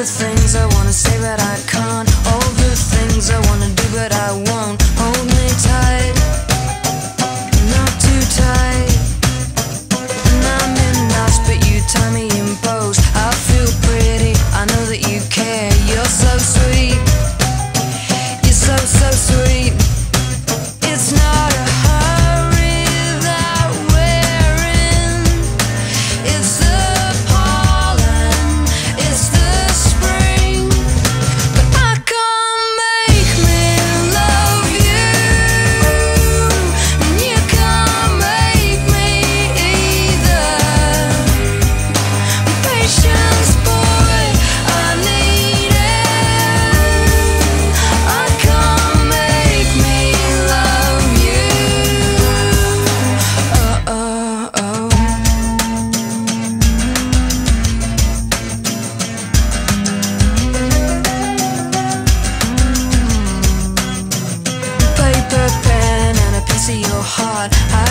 innocent. hard. I